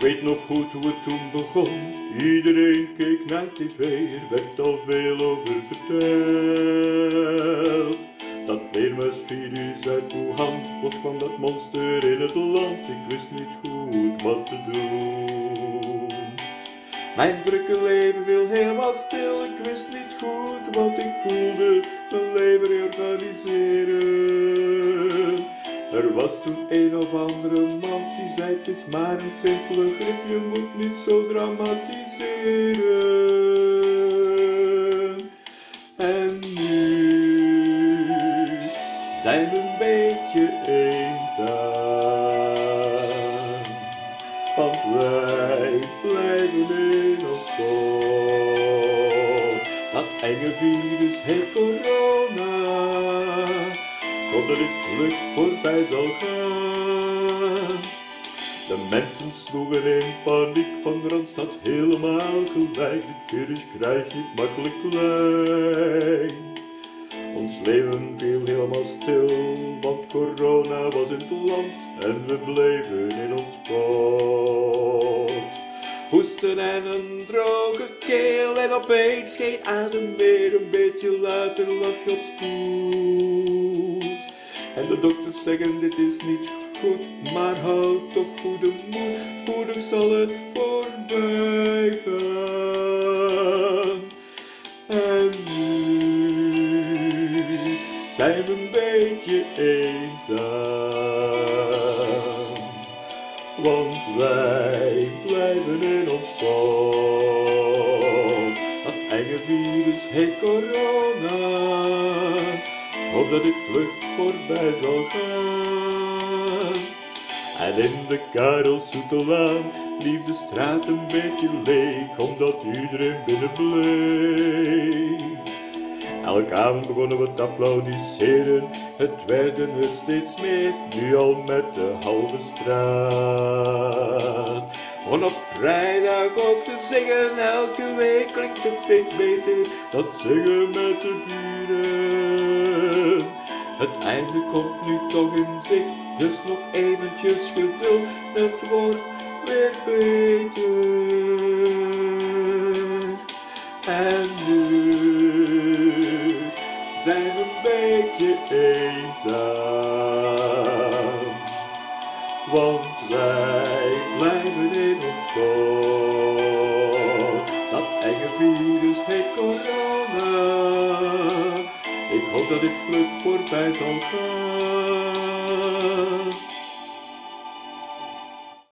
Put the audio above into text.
weet nog goed hoe het toen begon. Iedereen keek naar tv, er werd al veel over verteld. Dat virus uit Wuhan, plots kwam dat monster in het land. Ik wist niet goed wat te doen. Mijn drukke leven viel helemaal stil, ik wist niet goed wat ik voelde. Mijn leven reorganiseren. Er was toen een of andere man die zei het is maar een simpele grip, je moet niet zo dramatiseren. En nu zijn we een beetje eenzaam, want wij blijven in ons kot. Dat enge virus heet totdat het vlug voorbij zal gaan. De mensen sloegen in paniek, van Randstad helemaal gelijk. Dit virus krijg je makkelijk klein. Ons leven viel helemaal stil, want corona was in het land en we bleven in ons kot. Hoesten en een droge keel en opeens geen adem meer, een beetje later lag je op spoed. En de dokters zeggen dit is niet goed, maar houd toch goede moed, spoedig zal het voorbij gaan. En nu zijn we een beetje eenzaam, want wij blijven in ons. Dat enge virus heet corona, hoop dat ik vlug voorbij zal gaan. En in de Karelsoetelaan liep de straat een beetje leeg, omdat iedereen binnen bleef. Elke avond begonnen we te applaudisseren, het werden er steeds meer, nu al met de halve straat. Om op vrijdag ook te zingen, elke week klinkt het steeds beter, dat zingen met de buren. Het einde komt nu toch in zicht, dus nog eventjes geduld, het wordt weer beter. En nu zijn we een beetje eenzaam, want wij Ik hoop dat